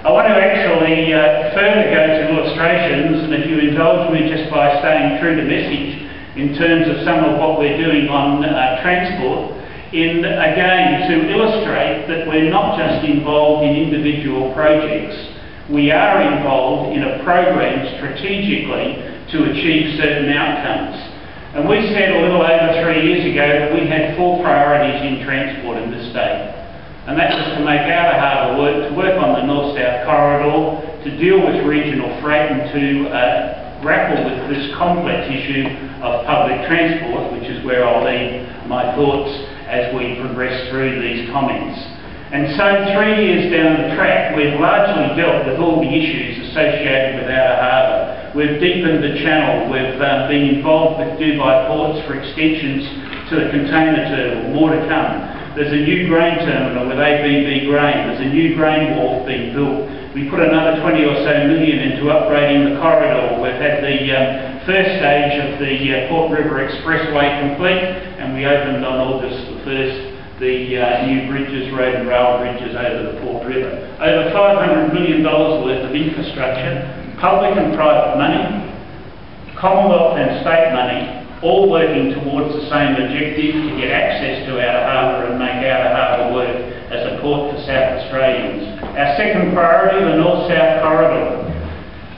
I want to actually uh, further go to illustrations, and if you indulge me just by staying true to message in terms of some of what we're doing on uh, transport, in again to illustrate that we're not just involved in individual projects, we are involved in a program strategically to achieve certain outcomes. And we said a little over three years ago that we had four priorities in transport in this state. And that was to make outer harbour work, to work corridor, to deal with regional freight and to uh, grapple with this complex issue of public transport, which is where I'll leave my thoughts as we progress through these comments. And so three years down the track, we've largely dealt with all the issues associated with Outer Harbour. We've deepened the channel, we've uh, been involved with Dubai ports for extensions to the container terminal, more to come. There's a new grain terminal with ABB Grain, there's a new grain wharf being built. We put another 20 or so million into upgrading the corridor. We've had the um, first stage of the uh, Port River Expressway complete and we opened on August the 1st the uh, new bridges, road and rail bridges over the Port River. Over $500 million worth of infrastructure, public and private money, Commonwealth and state money, all working towards the same objective to get access to Outer Harbour and make Outer Harbour work as a port for South Australians. Our second priority, the North-South Corridor.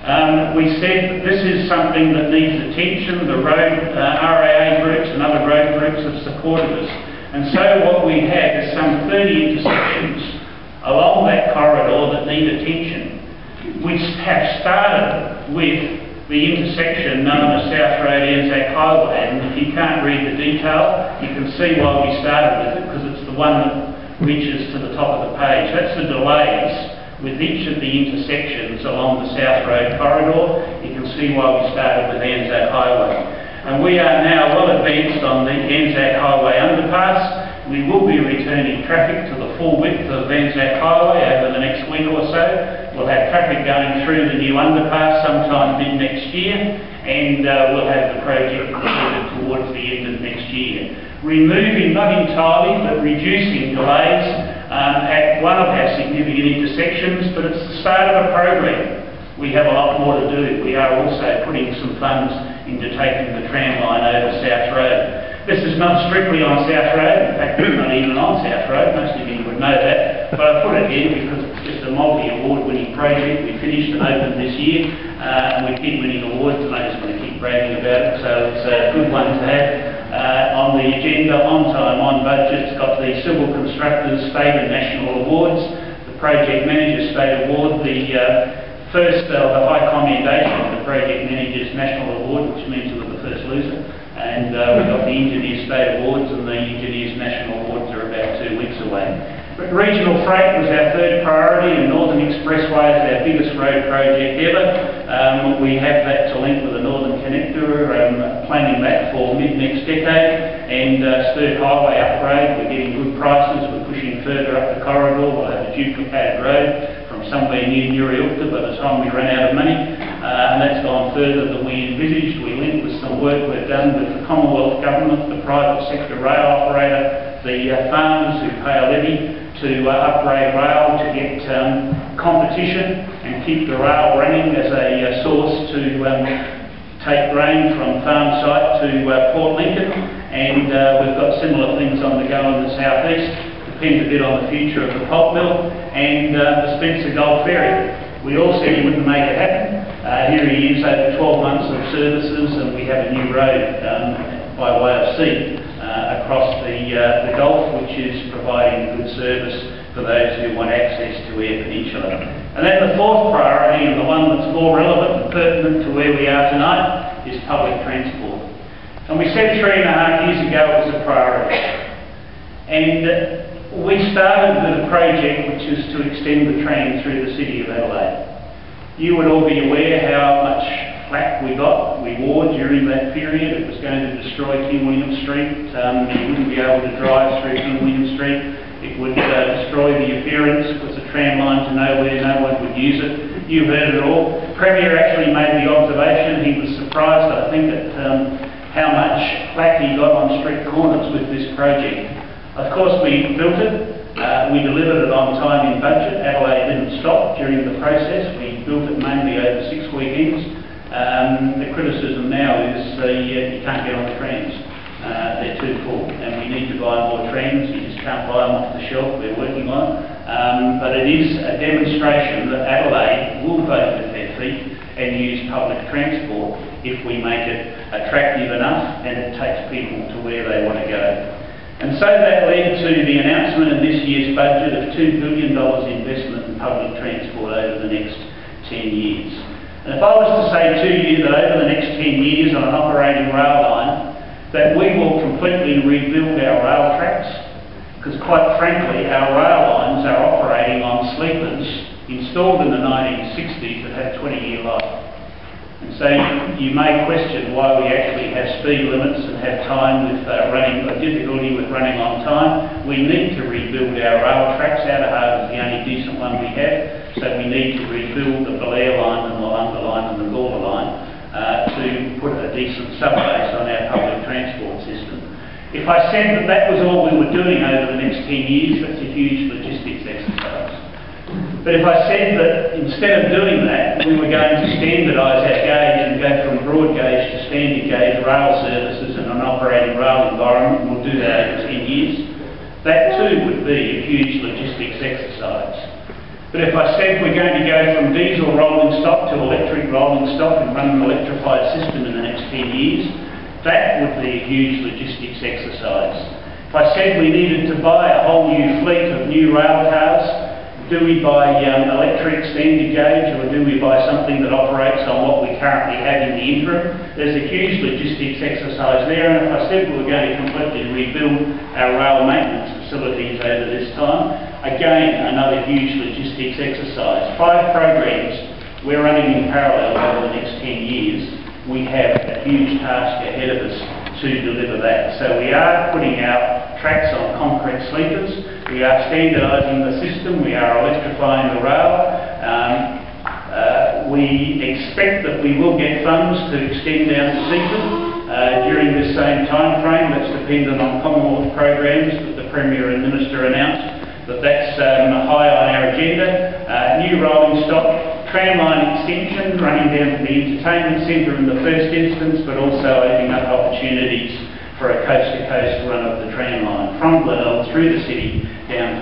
Um, we said this is something that needs attention. The road uh, RAA groups and other road groups have supported us. And so what we have is some 30 intersections along that corridor that need attention. We have started with the intersection known as South Road Anzac Highway, and if you can't read the detail, you can see why we started with it, because it's the one that reaches to the top of the page. That's the delays with each of the intersections along the South Road corridor. You can see why we started with Anzac Highway and we are now well advanced on the Anzac Highway underpass. We will be returning traffic to the full width of Anzac Highway over the next week or so. We'll have traffic going through the new underpass sometime mid next year and uh, we'll have the project completed towards the end of next year. Removing, not entirely, but reducing delays um, at one of our significant intersections, but it's the start of a program. We have a lot more to do. We are also putting some funds into taking the tram line over South Road. This is not strictly on South Road, in fact it's not even on South Road, most of you would know that, but I put it here because it's just a multi-award winning project. We finished and opened this year uh, and we keep winning awards and I just want to keep bragging about it, so it's a good one to have. Uh, on the agenda, on time, on budget, it's got the Civil Constructors State and National Awards, the Project Manager State Award, the uh, First, uh, the high commendation of the Project Manager's National Award, which means we were the first loser. And uh, we've got the Engineer State Awards and the Engineers National Awards are about two weeks away. But regional freight was our third priority and Northern Expressway is our biggest road project ever. Um, we have that to link with the Northern Connector, um, planning that for mid-next decade. And uh, Sturt Highway upgrade, we're getting good prices, we're pushing further up the corridor, we'll have a duplicated road from somewhere near Nuriootpa by the time we ran out of money, uh, and that's gone further than we envisaged. We linked with some work we've done with the Commonwealth Government, the private sector rail operator, the uh, farmers who pay a levy to uh, upgrade rail to get um, competition and keep the rail running as a uh, source to um, take grain from farm site to uh, Port Lincoln, and uh, we've got similar things on the go in the southeast depends a bit on the future of the pulp mill and uh, the Spencer Gulf Ferry. We all said he wouldn't make it happen. Uh, here he is over 12 months of services and we have a new road um, by way of sea uh, across the, uh, the Gulf which is providing good service for those who want access to Eyre Peninsula. And then the fourth priority and the one that's more relevant and pertinent to where we are tonight is public transport. And we said three and a half years ago it was a priority. And we started with a project which is to extend the train through the city of Adelaide. You would all be aware how much flack we got, we wore during that period. It was going to destroy King William Street. Um, you wouldn't be able to drive through King William Street. It would uh, destroy the appearance. It was a tram line to nowhere, no one would use it. You've heard it all. Premier actually made the observation. He was surprised, I think, at um, how much flack he got on street corners with this project. Of course, we built it, Uh, we delivered it on time in budget. Adelaide didn't stop during the process. We built it mainly over six weekends. Um, the criticism now is uh, you, can't get on the trams. Uh, they're too full and we need to buy more trams. You just can't buy them off the shelf. We're working on it. Um, but it is a demonstration that Adelaide will vote with their feet and use public transport if we make it attractive enough and it takes people to where they want to go. And so that led to the announcement in this year's budget of $2 billion investment in public transport over the next 10 years. And if I was to say to you that over the next 10 years on an operating rail line, that we will completely rebuild our rail tracks, because quite frankly our rail lines are operating on sleepers installed in the 1960s that have 20 year life. And so you, you may question why we actually have speed limits and have time with uh, running, a difficulty with running on time. We need to rebuild our rail tracks. Outer Harbour is the only decent one we have, so we need to rebuild the Belair line and the Lumber line and the Gawler line uh, to put decent subbase on our public transport system. If I said that that was all we were doing over the next 10 years, that's a huge logistics exercise. But if I said that instead of doing that, we were going to standardise our gauge and go from broad gauge to standard gauge rail services in an operating rail environment, and we'll do that over 10 years, that too would be a huge logistics exercise. But if I said we're going to go from rolling stock and run an electrified system in the next 10 years, that would be a huge logistics exercise. If I said we needed to buy a whole new fleet of new rail cars, do we buy um, electric standard gauge or do we buy something that operates on what we currently have in the interim? There's a huge logistics exercise there and if I said we were going to completely rebuild our rail maintenance facilities over this time, again another huge logistics exercise. Five programs we're running in parallel over the next 10 years. We have a huge task ahead of us to deliver that. So we are putting out tracks on concrete sleepers we are standardising the system, we are electrifying the rail. Um, uh, we expect that we will get funds to extend down to Seaford uh, during this same time frame. That's dependent on Commonwealth programs that the Premier and Minister announced, but that's um, high on our agenda. Uh, new rolling stock, tramline extension running down to the entertainment centre in the first instance, but also opening up opportunities for a coast-to-coast -coast run of the tram line from Glenelg through the city down to